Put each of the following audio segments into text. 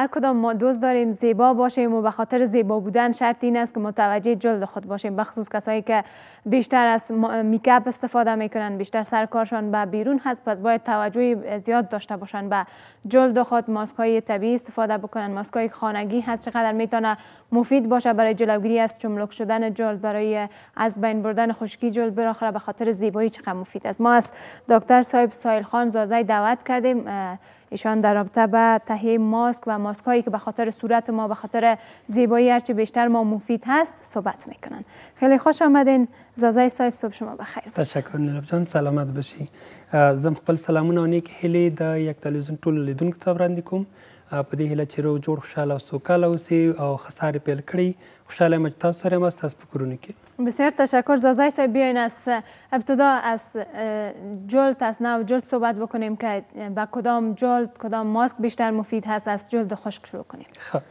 هر کدام ما دوست داریم زیبا باشیم و به خاطر زیبا بودن شرط این است که متوجه جلد خود باشیم. بخصوص کسایی که بیشتر از میکاپ استفاده می‌کنن بیشتر سرکارشان به بیرون هست پس باید توجه زیاد داشته باشن به جلد خود. ماسک های طبیعی استفاده بکنن. ماسک های خانگی هست چقدر می‌تونه مفید باشه برای جلوگیری از چملک شدن جلد برای از بین بردن خشکی جلد. به خاطر زیبایی چقدر مفید است. ما از دکتر صاحب سایل خان زازای دعوت کردیم. ایشان در رابطه به تهیه ماسک و ماسک هایی که به خاطر صورت ما به خاطر زیبایی هرچی بیشتر ما مفید هست صحبت می‌کنن. خیلی خوش آمدین. زازای صاحب صبح شما بخیر. تشکر نیلاب جان. سلامت باشی. زم خپل سلامونه نیک هلی د یک تلویزیون ټول لیدونکو ته وړاندې کوم. په دې هیله چې جوړ خوشاله او سوکاله او خسارې پیل کړئ. چې تاسو سره یم تاسو په کورونو کې. بسیار تشکر. زازای صاحب بیاین از ابتدا از جلد از نو جلد صحبت بکنیم که با کدام جلد کدام ماسک بیشتر مفید هست از جلد خشک شروع کنیم. خب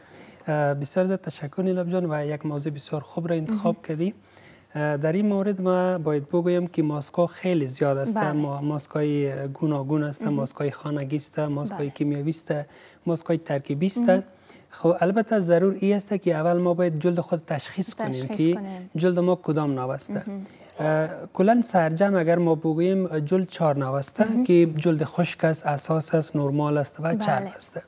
بسیار زیاد تشکر نیلاب جان و یک موضوع بسیار خوب را انتخاب کردی. در این مورد ما باید بگویم که ماسک ها خیلی زیاد است. بله. ماسک های گوناگون است ماسک های خانگی است ماسک های بله. کیمیاوی است ماسک های ترکیبی است خب البته ضرور ای است که اول ما باید جلد خود تشخیص کنیم که جلد ما کدام نوع است کلا سرجم اگر ما بگوییم جلد چهار نوع است که جلد خشک است اساس است نرمال است و چرب بله. است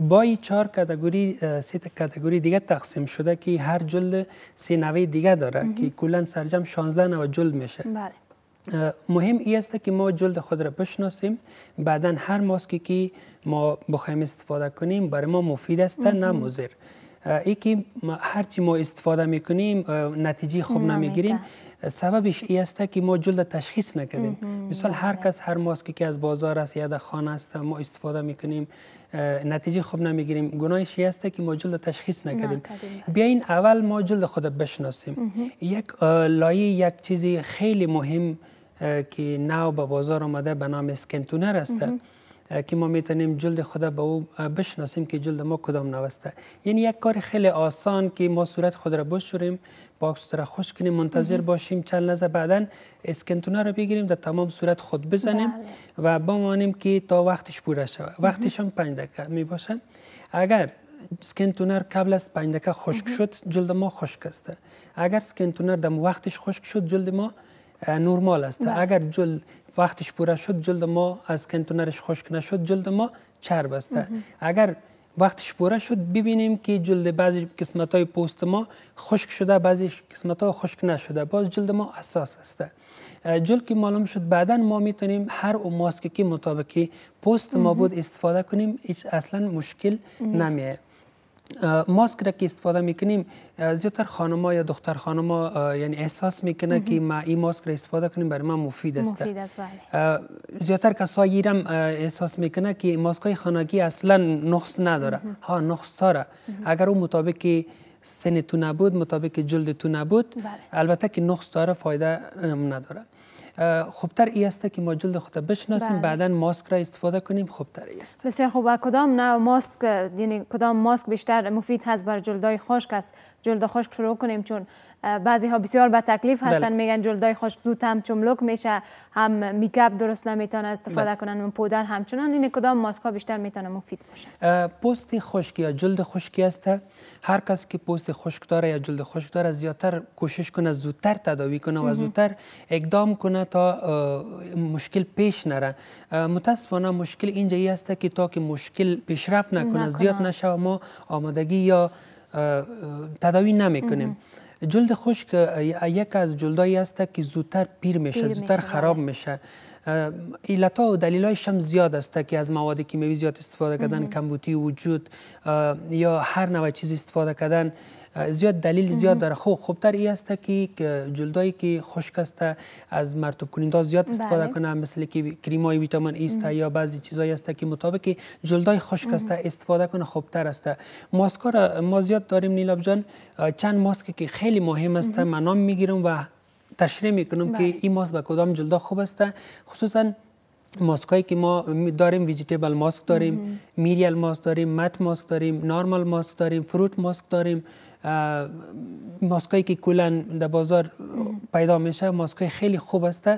با این چهار کاتگوری سه کاتگوری دیگه تقسیم شده که هر جلد سه نوع دیگه داره که کلا سرجم 16 نوع جلد میشه. بله. مهم ای است که ما جلد خود را بشناسیم. بعدا هر ماسکی که ما بخوایم استفاده کنیم برای ما مفید است نه مضر ای که هرچی ما استفاده می‌کنیم نتیجه خوب نمی‌گیریم. سببش ای است که ما جلد تشخیص نکردیم. مثال هر کس هر ماسکی که از بازار است یا در خانه است ما استفاده می‌کنیم. نتیجه خوب نمی‌گیریم. گناهش است که ما جلد تشخیص نکردیم. بیاین اول ما جلد خود بشناسیم. یک لایه یک چیزی خیلی مهم که نو به بازار آمده به نام اسکنتونر است. که ما می‌تونیم جلد خود به او بشناسیم که جلد ما کدام نوع استه یعنی یک کار خیلی آسان که ما صورت خود را بشوریم باکس را خشک کنیم منتظر باشیم. چند لحظه بعدا skin toner رو بگیریم در تمام صورت خود بزنیم بله. و بمانیم که تا وقتش پوره شود. وقتش هم پنج دقیقه می باشه اگر skin toner قبل از پنج دقیقه خشک شد جلد ما خشک است. اگر skin toner در وقتش خشک شد جلد ما نرمال است. بله. اگر جلد وقتش پوره شد جلد ما از کنتونرش خشک نشد جلد ما چرب است. اگر وقتش پوره شد ببینیم که جلد بعضی قسمت های پوست ما خشک شده بعضی قسمت ها خشک نشده. باز جلد ما اساس است. جلد که معلوم شد بعدا ما می‌تونیم هر او ماسکی که مطابقی پوست ما بود استفاده کنیم. هیچ اصلا مشکل نمیه ماسک را که استفاده می‌کنیم زیادتر خانما یا دختر خانما یعنی احساس می‌کنه که ما این ماسک را استفاده کنیم برای ما مفید است. مفید است بله. زیادتر کسایی هم احساس می‌کنه که ماسک های خانگی اصلا نقص نداره. ها نقص داره. اگر اون مطابق سن تو نبود مطابق جلد تو نبود. بله. البته که نقص داره فایده نداره. خوبتر ای است که ما جلد خود بشناسیم بله. بعدا ماسک را استفاده کنیم خوبتر ای است. بسیار خوب. کدام نه ماسک یعنی کدام ماسک بیشتر مفید هست بر جلدای خشک؟ است جلد خشک شروع کنیم چون بعضی ها بسیار با تکلیف هستن بله. میگن جلدای خشک زود هم چملک میشه هم میکاپ درست نمی‌تونه استفاده بله. کنن و پودر همچنان این کدام ماسک ها بیشتر می‌تونه مفید باشه؟ پوست خشک یا جلد خشکی است. هر کس که پوست خشک داره یا جلد خشک داره زیادتر کوشش کنه زودتر تداوی کنه و زودتر اقدام کنه تا مشکل پیش نره. متاسفانه مشکل اینجا است که تا که مشکل پیشرفت نکنه زیاد نشه ما آمادگی یا تداوی نمی‌کنیم. جلد خشک یک از جلدایی است که زودتر پیر میشه زودتر خراب بله. میشه علت و دلیلایش هم زیاد است که از مواد کیمیایی زیاد استفاده کردن کمبوتی وجود یا هر نوع چیز استفاده کردن زیاد دلیل زیاد داره. خب خوبتر ای است که جلدایی که خشک است از مرطوب کننده زیاد استفاده بله. کنه مثل که کریمای ویتامین ای است یا بعضی چیزایی است که مطابق جلدای خشک است استفاده کنه خوبتر است. ماسک را ما زیاد داریم نیلاب جان. چند ماسک که خیلی مهم است من نام می‌گیرم و تشریح می‌کنم که بله. این ماسک به کدام جلدا خوب است. خصوصا ماسک که ما داریم ویجیتیبل ماسک داریم میریال ماسک داریم مت ماسک داریم نارمال ماسک داریم فروت ماسک داریم. ماسکایی که کلا در بازار پیدا میشه ماسکای خیلی خوب است.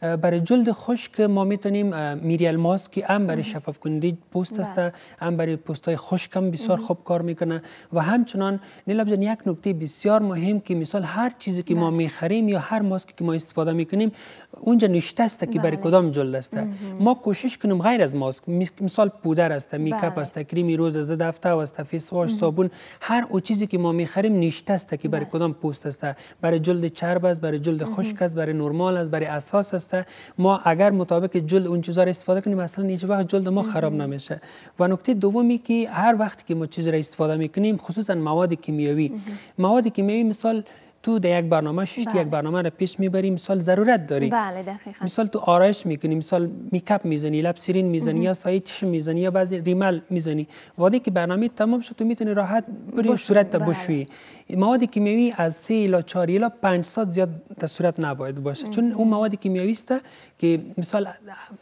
برای جلد خشک ما می‌تونیم mineral mask که هم برای شفاف کننده پوست است بله. هم برای پوست های خشک هم بسیار خوب کار می‌کنه. و همچنان نیلاب جان یک نکته بسیار مهم که مثال هر چیزی که ما بله. می‌خریم یا هر ماسکی که ما استفاده می‌کنیم اونجا نوشته است که برای بله. کدام جلد است. ما کوشش کنیم غیر از ماسک مثال پودر است makeup است کریم روز ضد آفتاب است face wash صابون هر او چیزی که ما می‌خریم نشته است که برای کدام پوست است. برای جلد چرب است برای جلد خشک است برای نرمال است برای اساس است. ما اگر مطابق جلد اون چیزا را استفاده کنیم اصلا هیچ وقت جلد ما خراب نمیشه. و نکته دومی که هر وقتی که ما چیز را استفاده می‌کنیم خصوصا مواد کیمیاوی. مواد کیمیاوی مثال تو در یک برنامه شش بله. یک برنامه را پیش می‌بری مثال ضرورت داری. بله دقیقا. مثال تو آرایش می‌کنی مثال میکاپ می‌زنی لب سیرین می‌زنی یا سایه چشم می‌زنی یا بعضی ریمل می‌زنی. وقتی که برنامه تمام شد تو می‌تونی راحت بری صورت تا بله. بشویی مواد کیمیایی از 3 الی 4 الی 5 ساعت زیاد در صورت نباید باشه. چون اون مواد کیمیایی است که مثال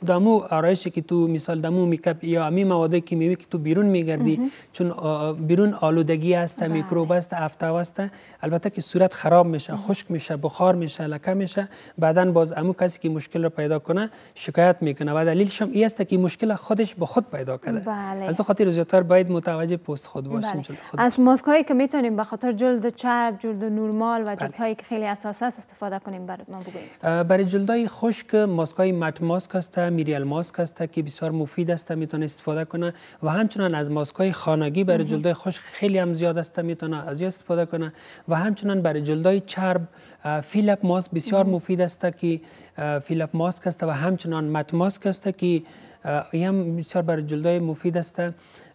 دمو آرایشی که تو مثال دمو میکاپ یا امی مواد کیمیایی که تو بیرون میگردی چون بیرون آلودگی است بله. میکروب است افتوا است البته که صورت خراب میشه خشک میشه بخار میشه لکه میشه بعدا باز امو کسی که مشکل رو پیدا کنه شکایت می‌کنه و دلیلش هم این است که مشکل خودش به خود پیدا کرده. بله. از خاطر زیادتر باید متوجه پوست خود باشیم بله. خود از ماسک هایی که می‌تونیم به خاطر جلد چرب جلد نورمال و جلد هایی که خیلی اساس است استفاده کنیم برای ما بگویید برای جلدای خشک ماسک های مت ماسک است میریل ماسک است که بسیار مفید است می‌تونه استفاده کنه و همچنان از ماسک های خانگی برای جلدای خشک خیلی هم زیاد است می‌تونه از استفاده کنه و همچنان برای جلدای چرب فیلپ ماسک بسیار مفید است که فیلپ ماسک است و همچنان مت ماسک است که هم بسیار برای جلدای مفید است.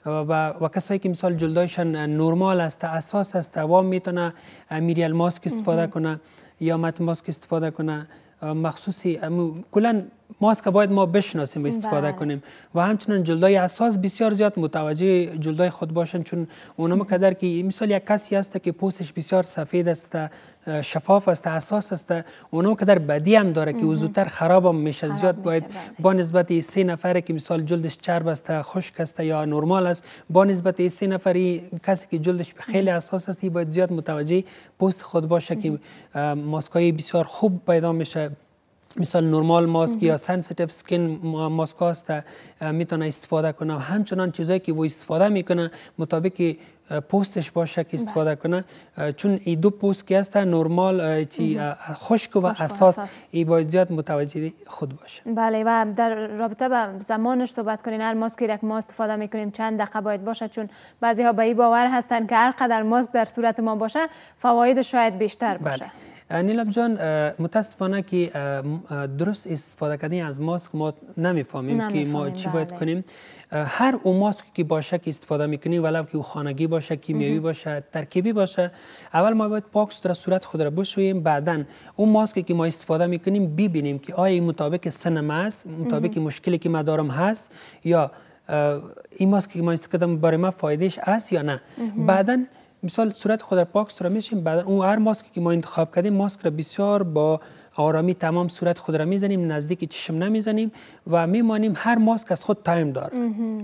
و, و کسایی که مثال جلدایشان نرمال است اساس است و می‌تونه میریل ماسک استفاده کنه یا مت ماسک استفاده کنه. مخصوصی کلا ماسک باید ما بشناسیم و استفاده بله. کنیم و همچنین جلدای اساس بسیار زیاد متوجه جلدای خود باشن چون اونم کدر که مثال یک کسی است که پوستش بسیار سفید است شفاف است حساس است اونم کدر بدی هم داره که زودتر خراب هم میشه. زیاد باید بله. با نسبت سه نفره که مثال جلدش چرب است خشک است یا نرمال است با نسبت سه نفری کسی که جلدش خیلی حساس است باید زیاد متوجه پوست خود باشه که ماسکای بسیار خوب پیدا میشه. مثال normal mask یا sensitive skin mask است می‌تونه استفاده کنه. و همچنان چیزایی که و استفاده می‌کنه مطابق پوستش باشه که استفاده کنه. چون این دو پوست که هست نرمال چی خشک و اساس ای باید زیاد متوجه خود باشه. بله و در رابطه با زمانش صحبت کنین. هر ماسکی که ما استفاده می‌کنیم چند دقیقه باید باشه چون بعضی ها به این باور هستن که هر قدر ماسک در صورت ما باشه فواید شاید بیشتر باشه. بله. نیلم جان متاسفانه که درست استفاده کردن از ماسک ما نمی‌فهمیم که ما چی باید بله. کنیم. هر او ماسک که باشه که استفاده می‌کنیم ولو که او خانگی باشه کیمیایی باشه ترکیبی باشه اول ما باید پاک در صورت خود را بشوییم بعدا اون ماسکی که ما استفاده می‌کنیم ببینیم که آیا این مطابق سن است مطابق مشکلی که ما دارم هست یا این ماسک که ما استفاده کردم برای ما فایدهش است یا نه. بعدا مثال صورت خود را پاک سرا میشیم بعد اون هر ماسکی که ما انتخاب کردیم ماسک را بسیار با آرامی تمام صورت خود را می‌زنیم نزدیک چشم نمی‌زنیم و میمانیم هر ماسک از خود time داره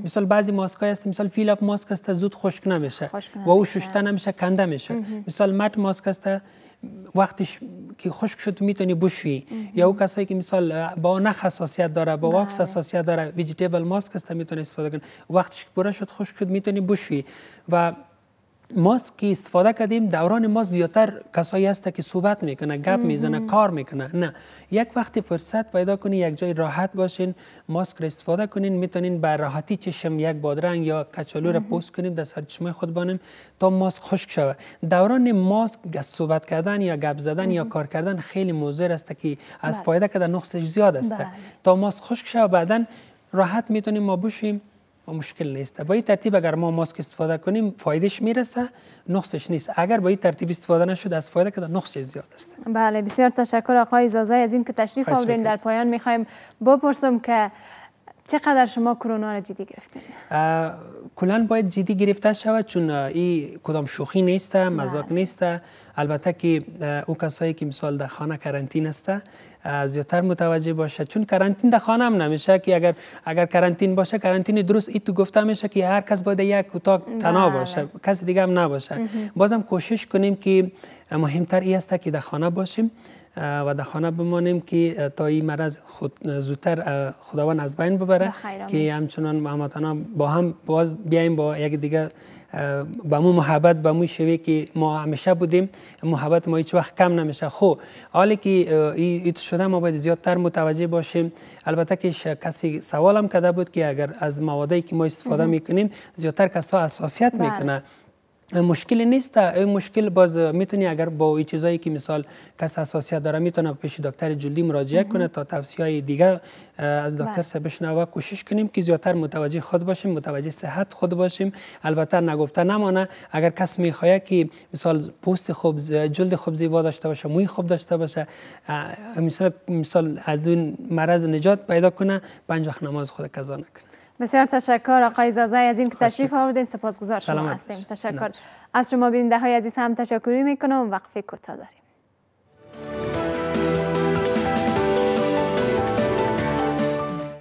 مثال بعضی ماسک هست مثال peel off mask است زود خشک نمیشه و او ششته نمیشه کنده میشه. مثال mud mask است وقتش که خشک شد می‌تونی بشوی. یا او کسایی که مثال با نخ حساسیت داره با واکس بله. حساسیت داره vegetable mask است می‌تونی استفاده کنی وقتش که پوره شد خشک شد می‌تونی بشوی. و ماسک که استفاده کردیم دوران ما زیادتر کسایی هست که صحبت می‌کنه گپ می‌زنه کار می‌کنه نه یک وقتی فرصت پیدا کنی یک جای راحت باشین ماسک را استفاده کنین می‌تونین به راحتی چشم یک بادرنگ یا کچالو را پوست کنیم در سر چشم خود بانیم تا ماسک خشک شود. دوران ماسک صحبت کردن یا گپ زدن یا کار کردن خیلی موزر است که از بله. فایده که در نقصش زیاد است. بله. تا ماسک خشک شود بعدا راحت می‌تونیم ما بشیم. مشکل نیست. با این ترتیب اگر ما ماسک استفاده کنیم فایدهش می‌رسه نقصش نیست. اگر با این ترتیب استفاده نشد از فایده که نقصش زیاد است. بله بسیار تشکر آقای زازای از این که تشریف آوردین. در پایان می‌خوایم بپرسم که چقدر شما کرونا را جدی گرفتین؟ کلا باید جدی گرفته شود چون این کدام شوخی نیست مزاق. نیست البته که او کسایی که مثال در خانه کرنتین است زیادتر متوجه باشه. چون کرنتین در خانه هم نمیشه که اگر اگر کرنتین باشه کرنتین درست ای تو گفته میشه که هر کس باید یک اتاق تنها. باشه. کسی دیگه هم نباشه. بازم کوشش کنیم که مهمتر ای است که در خانه باشیم. و در خانه بمانیم که تا این مرض خود زودتر خداوند از بین ببره که همچنان محمدانا با هم باز بیایم با یک دیگه با مو محبت با مو شوی که ما همیشه بودیم. محبت ما هیچ وقت کم نمیشه. خو حالی که ایت شده ما باید زیادتر متوجه باشیم. البته که کسی سوالم کرده بود که اگر از موادی که ما استفاده می‌کنیم زیادتر کسا اساسیت بله. می‌کنه. مشکلی نیست. این مشکل باز می‌تونی اگر با این چیزایی که مثال کس حساسیت داره می‌تونه پیش دکتر جلدی مراجعه کنه تا توصیه های دیگه از دکتر بله. سه بشنوه کوشش کنیم که زیادتر متوجه خود باشیم متوجه صحت خود باشیم. البته نگفته نمانه اگر کس می‌خواد که مثال پوست خوب جلد خوب زیبا داشته باشه موی خوب داشته باشه مثال مثال از اون مرض نجات پیدا کنه پنج وقت نماز خود قضا نکنه. بسیار تشکر آقای زازه از این که تشریف آوردین سپاسگزار شما هستیم. تشکر. از شما بیننده های عزیز هم تشکری می‌کنم. وقفه کوتاه داریم.